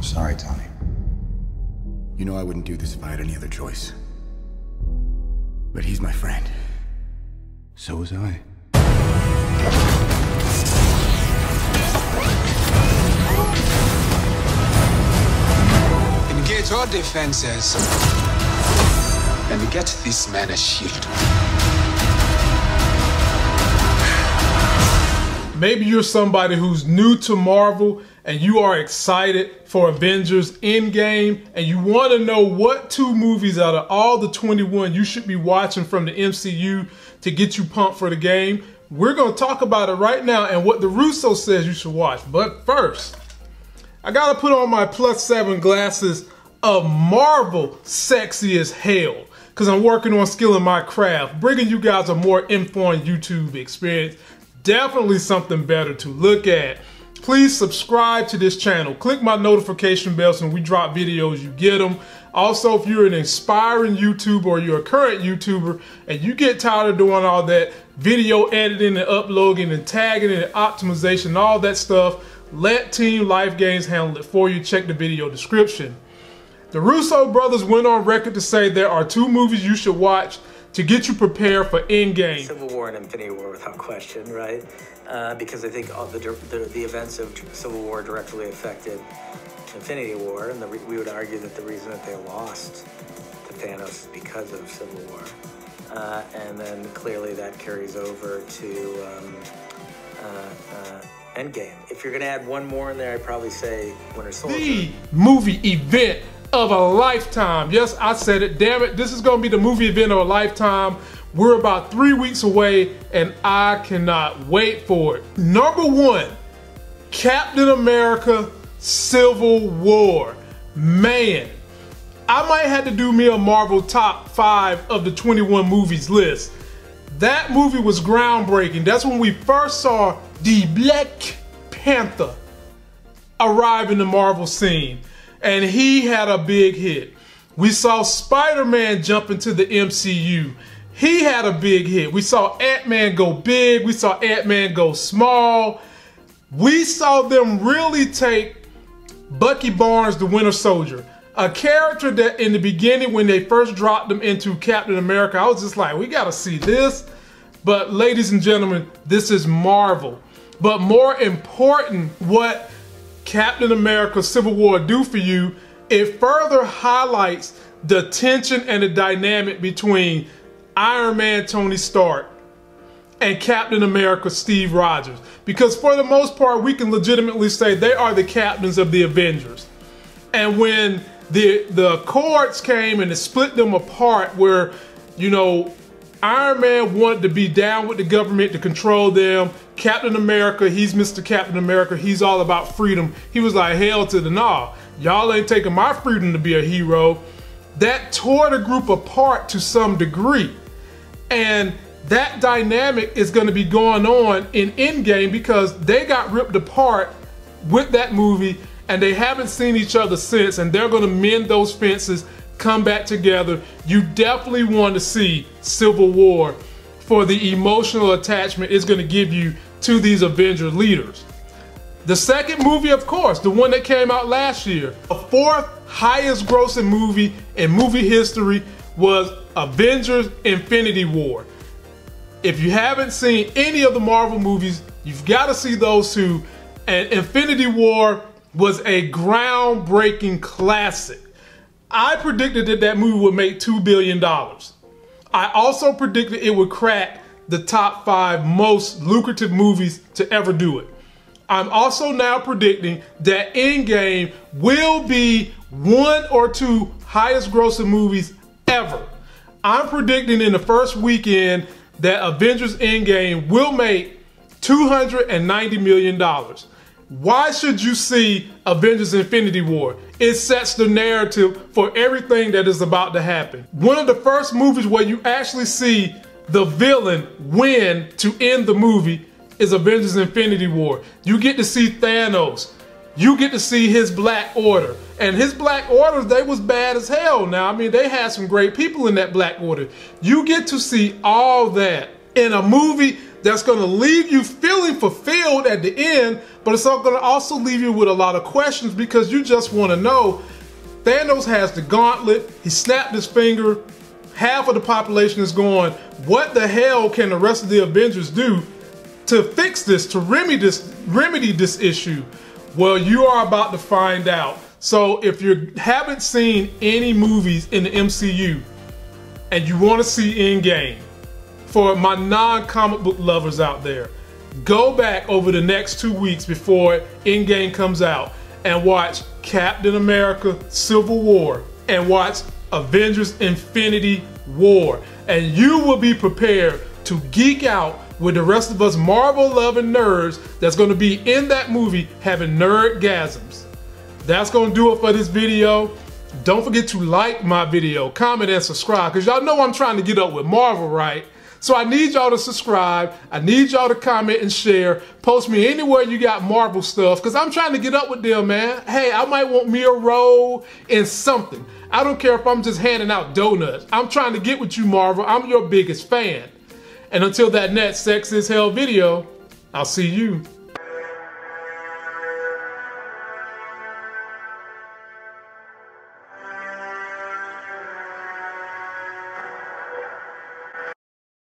Sorry, Tony. You know I wouldn't do this if I had any other choice. But he's my friend. So was I. Engage all defenses. And get this man a shield. Maybe you're somebody who's new to Marvel and you are excited for Avengers Endgame and you want to know what two movies out of all the 21 you should be watching from the MCU to get you pumped for the game. We're going to talk about it right now and what the Russo says you should watch. But first, I got to put on my plus seven glasses of Marvel sexy as hell because I'm working on skilling my craft, bringing you guys a more informed YouTube experience. Definitely something better to look at. Please subscribe to this channel. Click my notification bell so when we drop videos, you get them. Also, if you're an inspiring YouTuber or you're a current YouTuber and you get tired of doing all that video editing and uploading and tagging and optimization and all that stuff, let Team Life Gains handle it for you. Check the video description. The Russo brothers went on record to say there are two movies you should watch to get you prepared for Endgame. Civil War and Infinity War without question, right? Uh, because I think all the, the, the events of Civil War directly affected Infinity War, and the, we would argue that the reason that they lost to Thanos is because of Civil War. Uh, and then clearly that carries over to um, uh, uh Endgame. If you're going to add one more in there, I'd probably say Winter Soldier. The movie event of a lifetime. Yes, I said it. Damn it. This is going to be the movie event of a lifetime. We're about three weeks away, and I cannot wait for it. Number one, Captain America Civil War. Man, I might have to do me a Marvel top five of the 21 movies list. That movie was groundbreaking. That's when we first saw the Black Panther arrive in the Marvel scene and he had a big hit. We saw Spider-Man jump into the MCU. He had a big hit. We saw Ant-Man go big. We saw Ant-Man go small. We saw them really take Bucky Barnes, the Winter Soldier, a character that in the beginning when they first dropped him into Captain America, I was just like, we gotta see this. But ladies and gentlemen, this is Marvel. But more important, what Captain America Civil War do for you, it further highlights the tension and the dynamic between Iron Man Tony Stark and Captain America Steve Rogers. Because for the most part, we can legitimately say they are the captains of the Avengers. And when the the Accords came and it split them apart where, you know, Iron Man wanted to be down with the government to control them. Captain America, he's Mr. Captain America. He's all about freedom. He was like, hell to the nah. Y'all ain't taking my freedom to be a hero. That tore the group apart to some degree. And that dynamic is going to be going on in Endgame because they got ripped apart with that movie and they haven't seen each other since and they're going to mend those fences come back together. You definitely want to see Civil War for the emotional attachment it's going to give you to these Avenger leaders. The second movie, of course, the one that came out last year, the fourth highest grossing movie in movie history was Avengers Infinity War. If you haven't seen any of the Marvel movies, you've got to see those two. And Infinity War was a groundbreaking classic. I predicted that that movie would make $2 billion. I also predicted it would crack the top five most lucrative movies to ever do it. I'm also now predicting that Endgame will be one or two highest grossing movies ever. I'm predicting in the first weekend that Avengers Endgame will make $290 million. Why should you see Avengers Infinity War? It sets the narrative for everything that is about to happen. One of the first movies where you actually see the villain win to end the movie is Avengers Infinity War. You get to see Thanos. You get to see his Black Order. And his Black Order, they was bad as hell. Now, I mean, they had some great people in that Black Order. You get to see all that in a movie that's going to leave you feeling fulfilled at the end, but it's going to also leave you with a lot of questions because you just want to know Thanos has the gauntlet, he snapped his finger, half of the population is going, what the hell can the rest of the Avengers do to fix this, to remedy this, remedy this issue? Well, you are about to find out. So if you haven't seen any movies in the MCU and you want to see Endgame, for my non-comic book lovers out there, go back over the next two weeks before Endgame comes out and watch Captain America Civil War and watch Avengers Infinity War. And you will be prepared to geek out with the rest of us Marvel loving nerds that's going to be in that movie having nerdgasms. That's going to do it for this video. Don't forget to like my video, comment, and subscribe because y'all know I'm trying to get up with Marvel, right? So I need y'all to subscribe. I need y'all to comment and share. Post me anywhere you got Marvel stuff because I'm trying to get up with them, man. Hey, I might want me a role in something. I don't care if I'm just handing out donuts. I'm trying to get with you, Marvel. I'm your biggest fan. And until that next Sex is Hell video, I'll see you